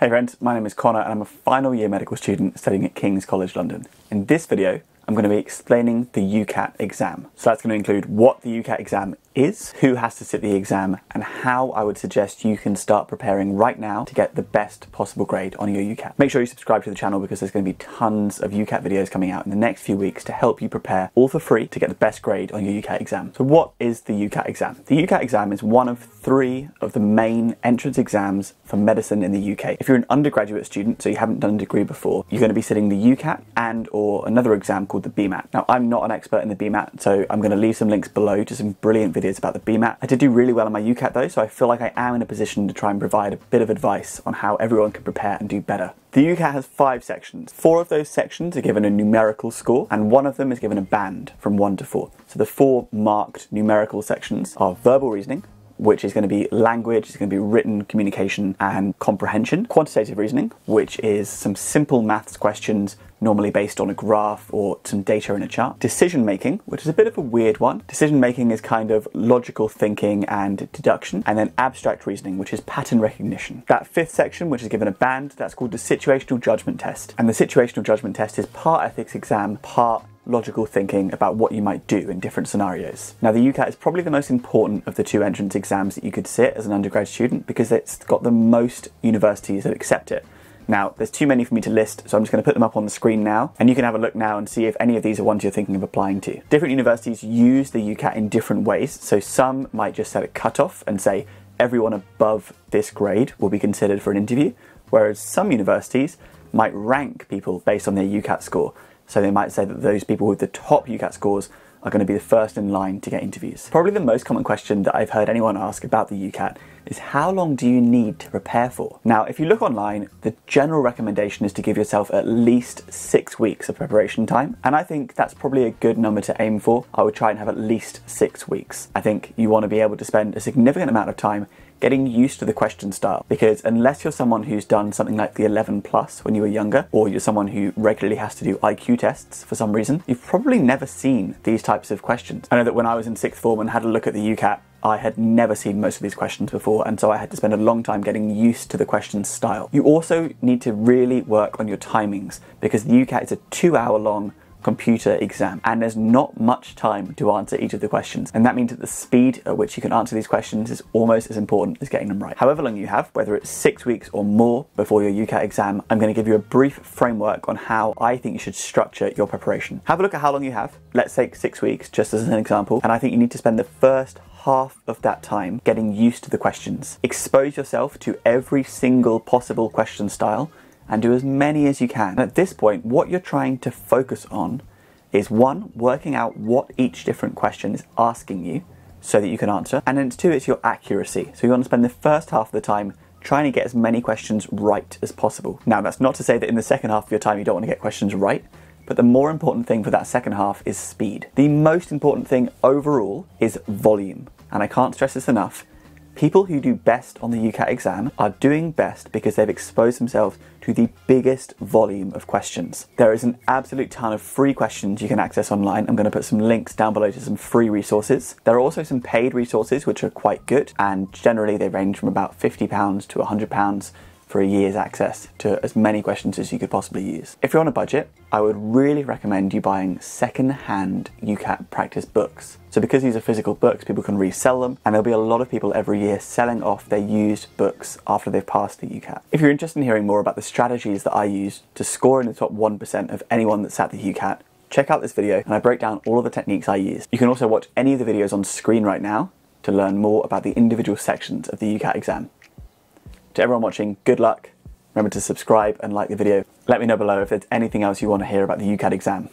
Hey friends, my name is Connor and I'm a final year medical student studying at King's College London. In this video, I'm going to be explaining the UCAT exam. So that's going to include what the UCAT exam is, who has to sit the exam, and how I would suggest you can start preparing right now to get the best possible grade on your UCAT. Make sure you subscribe to the channel because there's going to be tons of UCAT videos coming out in the next few weeks to help you prepare all for free to get the best grade on your UCAT exam. So what is the UCAT exam? The UCAT exam is one of three of the main entrance exams for medicine in the UK. If you're an undergraduate student, so you haven't done a degree before, you're going to be sitting the UCAT and or another exam called the BMAT. Now, I'm not an expert in the BMAT, so I'm going to leave some links below to some brilliant videos about the BMAT. I did do really well on my UCAT though, so I feel like I am in a position to try and provide a bit of advice on how everyone can prepare and do better. The UCAT has five sections. Four of those sections are given a numerical score, and one of them is given a band from one to four. So the four marked numerical sections are verbal reasoning, which is going to be language, it's going to be written communication and comprehension. Quantitative reasoning, which is some simple maths questions normally based on a graph or some data in a chart. Decision making, which is a bit of a weird one. Decision making is kind of logical thinking and deduction. And then abstract reasoning, which is pattern recognition. That fifth section, which is given a band, that's called the situational judgment test. And the situational judgment test is part ethics exam, part logical thinking about what you might do in different scenarios. Now, the UCAT is probably the most important of the two entrance exams that you could sit as an undergrad student because it's got the most universities that accept it. Now, there's too many for me to list, so I'm just going to put them up on the screen now, and you can have a look now and see if any of these are ones you're thinking of applying to. Different universities use the UCAT in different ways, so some might just set a cutoff and say everyone above this grade will be considered for an interview, whereas some universities might rank people based on their UCAT score. So they might say that those people with the top UCAT scores are going to be the first in line to get interviews. Probably the most common question that I've heard anyone ask about the UCAT is how long do you need to prepare for? Now, if you look online, the general recommendation is to give yourself at least six weeks of preparation time, and I think that's probably a good number to aim for. I would try and have at least six weeks. I think you want to be able to spend a significant amount of time getting used to the question style because unless you're someone who's done something like the 11 plus when you were younger or you're someone who regularly has to do IQ tests for some reason you've probably never seen these types of questions I know that when I was in sixth form and had a look at the UCAT I had never seen most of these questions before, and so I had to spend a long time getting used to the question style. You also need to really work on your timings because the UCAT is a two hour long computer exam and there's not much time to answer each of the questions and that means that the speed at which you can answer these questions is almost as important as getting them right. However long you have, whether it's six weeks or more before your UCAT exam, I'm going to give you a brief framework on how I think you should structure your preparation. Have a look at how long you have. Let's take six weeks just as an example and I think you need to spend the first half of that time getting used to the questions. Expose yourself to every single possible question style and do as many as you can. And at this point, what you're trying to focus on is one, working out what each different question is asking you so that you can answer, and then two, it's your accuracy. So you want to spend the first half of the time trying to get as many questions right as possible. Now, that's not to say that in the second half of your time you don't want to get questions right, but the more important thing for that second half is speed. The most important thing overall is volume, and I can't stress this enough. People who do best on the UCAT exam are doing best because they've exposed themselves to the biggest volume of questions. There is an absolute ton of free questions you can access online. I'm going to put some links down below to some free resources. There are also some paid resources which are quite good and generally they range from about £50 to £100 for a year's access to as many questions as you could possibly use. If you're on a budget, I would really recommend you buying second-hand UCAT practice books. So because these are physical books, people can resell them, and there'll be a lot of people every year selling off their used books after they've passed the UCAT. If you're interested in hearing more about the strategies that I use to score in the top 1% of anyone that sat the UCAT, check out this video and I break down all of the techniques I use. You can also watch any of the videos on screen right now to learn more about the individual sections of the UCAT exam. To everyone watching, good luck. Remember to subscribe and like the video. Let me know below if there's anything else you want to hear about the UCAT exam.